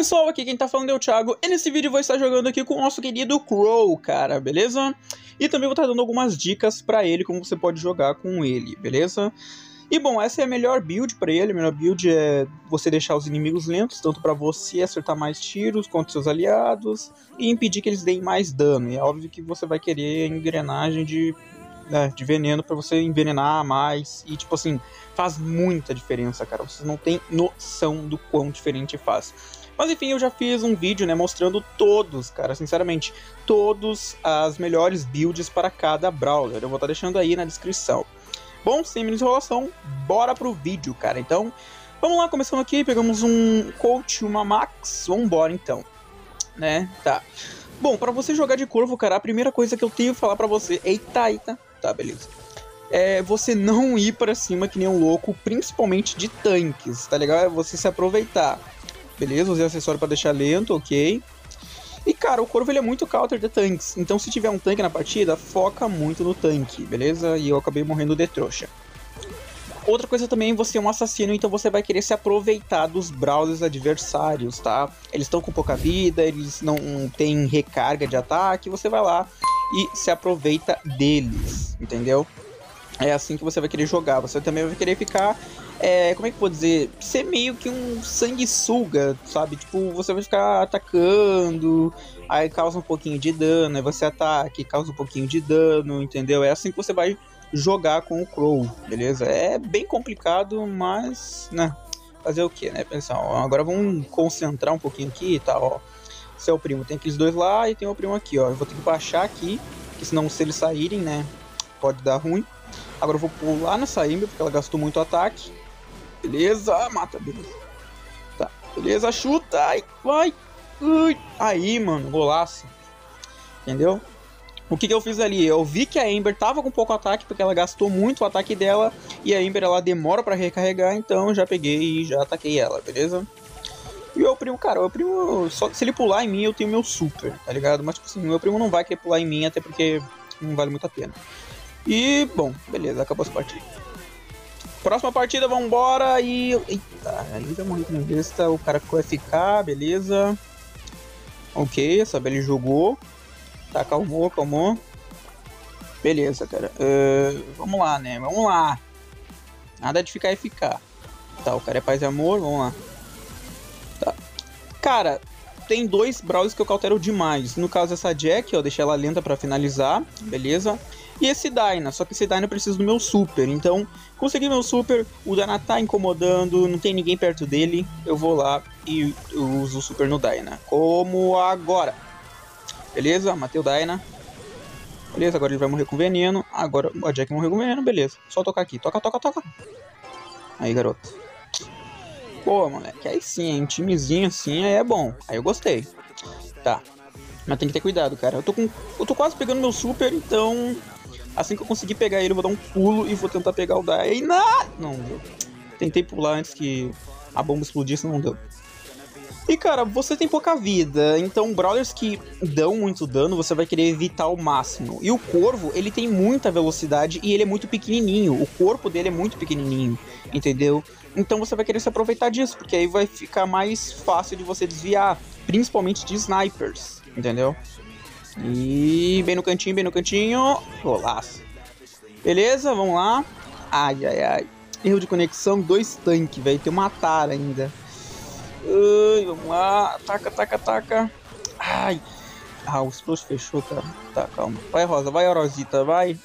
pessoal, aqui quem tá falando é o Thiago e nesse vídeo vou estar jogando aqui com o nosso querido Crow, cara, beleza? E também vou estar dando algumas dicas pra ele, como você pode jogar com ele, beleza? E bom, essa é a melhor build pra ele, a melhor build é você deixar os inimigos lentos, tanto pra você acertar mais tiros contra seus aliados e impedir que eles deem mais dano. E é óbvio que você vai querer engrenagem de, né, de veneno pra você envenenar mais e tipo assim, faz muita diferença, cara. Vocês não têm noção do quão diferente faz. Mas enfim, eu já fiz um vídeo, né, mostrando todos, cara, sinceramente, todos as melhores builds para cada brawler. Eu vou estar deixando aí na descrição. Bom, sem menos enrolação, bora pro vídeo, cara. Então, vamos lá, começando aqui, pegamos um coach, uma max, vambora então, né, tá. Bom, para você jogar de corvo, cara, a primeira coisa que eu tenho que falar para você... Eita, eita, tá, beleza é você não ir para cima que nem um louco, principalmente de tanques, tá legal? É você se aproveitar. Beleza, usei acessório para deixar lento, ok. E cara, o Corvo ele é muito counter de tanques, então se tiver um tanque na partida, foca muito no tanque, beleza? E eu acabei morrendo de trouxa. Outra coisa também, você é um assassino, então você vai querer se aproveitar dos browsers adversários, tá? Eles estão com pouca vida, eles não têm recarga de ataque, você vai lá e se aproveita deles, entendeu? É assim que você vai querer jogar. Você também vai querer ficar. É, como é que eu vou dizer? Ser meio que um sanguessuga, sabe? Tipo, você vai ficar atacando, aí causa um pouquinho de dano, aí você ataca e causa um pouquinho de dano, entendeu? É assim que você vai jogar com o Crow, beleza? É bem complicado, mas, né? Fazer o que, né, pessoal? Agora vamos concentrar um pouquinho aqui e tá, tal, ó. O primo, tem aqueles dois lá e tem o primo aqui, ó. Eu vou ter que baixar aqui, porque senão se eles saírem, né, pode dar ruim. Agora eu vou pular nessa Ember, porque ela gastou muito ataque. Beleza, mata, beleza. Tá, beleza, chuta, ai, vai. Ui. Aí, mano, golaço. Entendeu? O que, que eu fiz ali? Eu vi que a Ember tava com pouco ataque, porque ela gastou muito o ataque dela. E a Ember, ela demora para recarregar, então já peguei e já ataquei ela, beleza? E o primo, cara, o primo, só, se ele pular em mim, eu tenho meu super, tá ligado? Mas, tipo assim, meu primo não vai querer pular em mim, até porque não vale muito a pena. E, bom, beleza, acabou essa partida. Próxima partida, vambora e... Eita, ali já morri com besta, o cara com FK, beleza. Ok, essa ele jogou. Tá, calmou, calmou. Beleza, cara. Uh, vamos lá, né? Vamos lá. Nada de ficar FK. Tá, o cara é paz e amor, vamos lá. Tá. Cara, tem dois brawlers que eu cautero demais. No caso, essa Jack, ó, deixei ela lenta pra finalizar, beleza. E esse Dyna, só que esse Dyna precisa do meu super. Então, consegui meu super, o Dyna tá incomodando, não tem ninguém perto dele. Eu vou lá e uso o super no Dyna. Como agora. Beleza? Matei o Dyna. Beleza, agora ele vai morrer com veneno. Agora a Jack morreu com veneno, beleza. Só tocar aqui. Toca, toca, toca. Aí, garoto. Pô, moleque, aí sim, um timezinho assim é bom. Aí eu gostei. Tá. Mas tem que ter cuidado, cara. Eu tô com. Eu tô quase pegando meu super, então Assim que eu conseguir pegar ele, eu vou dar um pulo e vou tentar pegar o Daina. Não deu. Tentei pular antes que a bomba explodisse, não deu. E cara, você tem pouca vida, então brawlers que dão muito dano, você vai querer evitar ao máximo. E o Corvo, ele tem muita velocidade e ele é muito pequenininho. O corpo dele é muito pequenininho, entendeu? Então você vai querer se aproveitar disso, porque aí vai ficar mais fácil de você desviar, principalmente de snipers, entendeu? E bem no cantinho, bem no cantinho. Golaço. Beleza, vamos lá. Ai, ai, ai. Erro de conexão, dois tanques, velho. Tem uma tara ainda. Ai, vamos lá. Ataca, ataca, ataca. Ai. Ah, o explosivo fechou, cara. Tá, calma. Vai, Rosa. Vai, Rosita. Vai.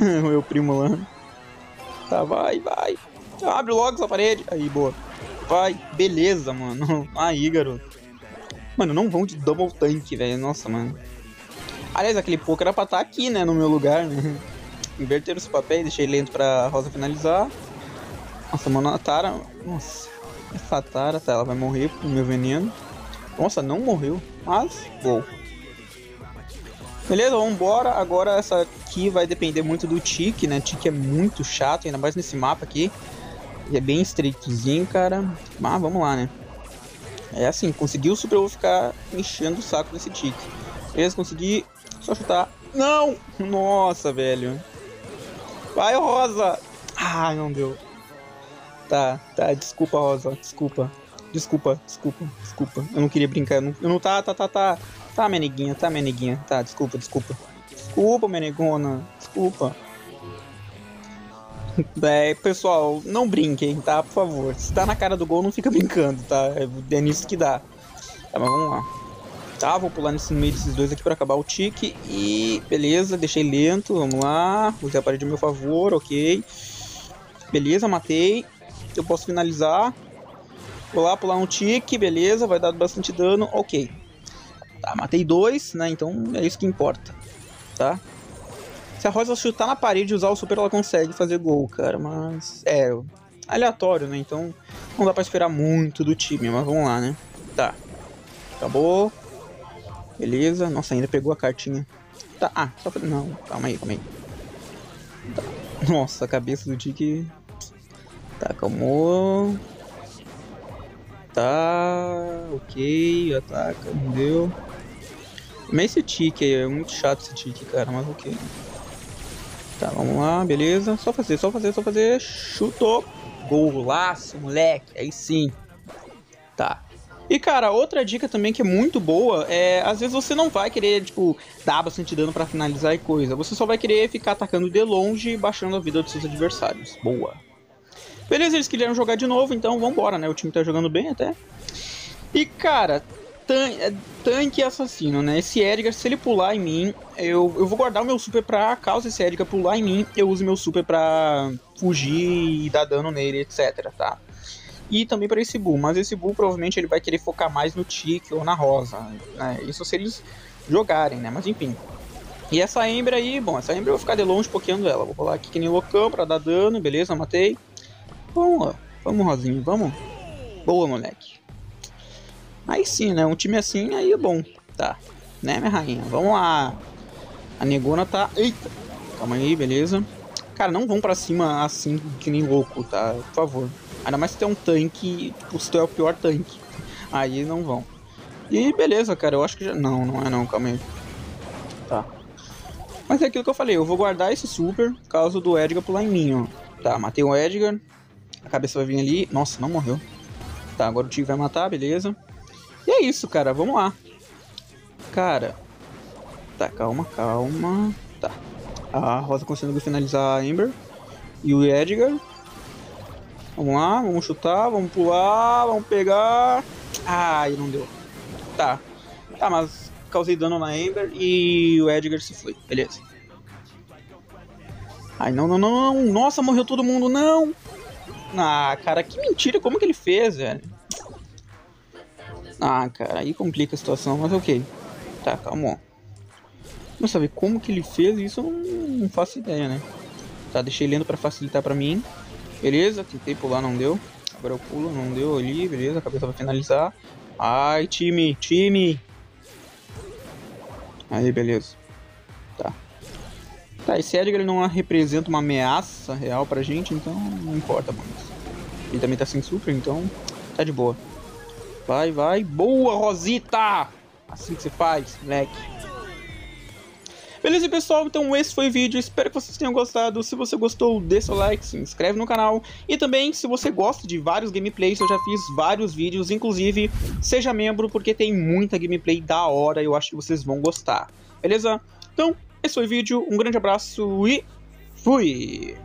o meu primo lá. Tá, vai, vai. Abre logo essa parede. Aí, boa. Vai. Beleza, mano. Aí, garoto. Mano, não vão de double tank, velho. Nossa, mano. Aliás, aquele pouco era pra estar tá aqui, né? No meu lugar, né? Inverteram os papéis, deixei lento pra Rosa finalizar. Nossa, mano, a Tara... Nossa. Essa Tara, tá, ela vai morrer com o meu veneno. Nossa, não morreu. Mas, gol. Beleza, vambora. Agora essa aqui vai depender muito do Tique, né? Tique é muito chato, ainda mais nesse mapa aqui. Ele é bem estreitozinho, cara. Mas vamos lá, né? É assim, conseguiu o super, vou ficar enchendo o saco desse tique. Beleza, consegui. Só chutar. Não! Nossa, velho. Vai, Rosa! Ah, não deu. Tá, tá, desculpa, Rosa, desculpa. Desculpa, desculpa, desculpa. Eu não queria brincar. Eu não, eu não tá, tá, tá, tá. Tá, minha neguinha, tá, minha neguinha. Tá, desculpa, desculpa. Desculpa, minha. Desculpa. É, pessoal, não brinquem, tá? Por favor. Se tá na cara do gol, não fica brincando, tá? É, é nisso que dá. Tá, mas vamos lá. Tá, vou pular nesse meio desses dois aqui pra acabar o tique. E beleza, deixei lento. Vamos lá. Usei a parede a meu favor, ok. Beleza, matei. Eu posso finalizar. Vou lá pular um tique, beleza. Vai dar bastante dano, ok. Tá, matei dois, né? Então é isso que importa. Tá? Se a Rosa chutar na parede e usar o super, ela consegue fazer gol, cara. Mas é aleatório, né? Então não dá pra esperar muito do time. Mas vamos lá, né? Tá. Acabou. Beleza. Nossa, ainda pegou a cartinha. Tá. Ah, só pra... Não, calma aí, calma aí. Tá. Nossa, a cabeça do Tique... Tá, calmou. Tá... Ok, ataca, não deu. Mas esse tique aí, é muito chato esse tique, cara, mas ok. Tá, vamos lá, beleza. Só fazer, só fazer, só fazer. Chutou. Golaço, moleque. Aí sim. Tá. E, cara, outra dica também que é muito boa é, às vezes você não vai querer, tipo, dar bastante dano para finalizar e coisa. Você só vai querer ficar atacando de longe e baixando a vida dos seus adversários. Boa. Beleza, eles queriam jogar de novo, então vambora, né? O time tá jogando bem até. E, cara, tan é, tanque assassino, né? Esse Edgar, se ele pular em mim, eu, eu vou guardar o meu super pra caso esse Edgar pular em mim, eu uso meu super pra fugir e dar dano nele, etc, tá? E também para esse Bull, mas esse Bull provavelmente ele vai querer focar mais no Tique ou na Rosa, né? Isso se eles jogarem, né? Mas enfim. E essa Ember aí, bom, essa Ember eu vou ficar de longe pokeando ela. Vou rolar aqui que nem loucão pra dar dano, beleza, matei. Vamos, vamos, Rosinho, vamos. Boa, moleque. Aí sim, né? Um time assim, aí é bom. Tá. Né, minha rainha? Vamos lá. A negona tá... Eita! Calma aí, beleza. Cara, não vão pra cima assim que nem louco, tá? Por favor. Ainda mais se tem um tanque, tipo, se tu é o pior tanque. Aí não vão. E beleza, cara, eu acho que já... Não, não é não, calma aí. Tá. Mas é aquilo que eu falei, eu vou guardar esse super, caso do Edgar pular em mim, ó. Tá, matei o Edgar. A cabeça vai vir ali. Nossa, não morreu. Tá, agora o Tigre vai matar, beleza. E é isso, cara. Vamos lá. Cara. Tá, calma, calma. Tá. A Rosa conseguiu finalizar a Ember. E o Edgar. Vamos lá, vamos chutar, vamos pular, vamos pegar. Ai, não deu. Tá. Tá, mas causei dano na Ember e o Edgar se foi. Beleza. Ai, não, não, não. Nossa, morreu todo mundo, não. Ah, cara, que mentira. Como que ele fez, velho? Ah, cara, aí complica a situação, mas ok. Tá, calma. Não saber como que ele fez isso, eu não, faço ideia, né? Tá, deixei lendo pra facilitar pra mim. Beleza, tentei pular, não deu. Agora eu pulo, não deu ali, beleza, a cabeça vai finalizar. Ai, time, time! Aí, beleza. Tá. Tá, esse Edgar ele não representa uma ameaça real pra gente, então não importa muito. Ele também tá sem super, então tá de boa. Vai, vai. Boa, Rosita! Assim que se faz, moleque. Beleza, pessoal? Então esse foi o vídeo. Espero que vocês tenham gostado. Se você gostou, deixa o like, se inscreve no canal. E também, se você gosta de vários gameplays, eu já fiz vários vídeos. Inclusive, seja membro, porque tem muita gameplay da hora. Eu acho que vocês vão gostar. Beleza? Então, esse foi o vídeo. Um grande abraço e fui!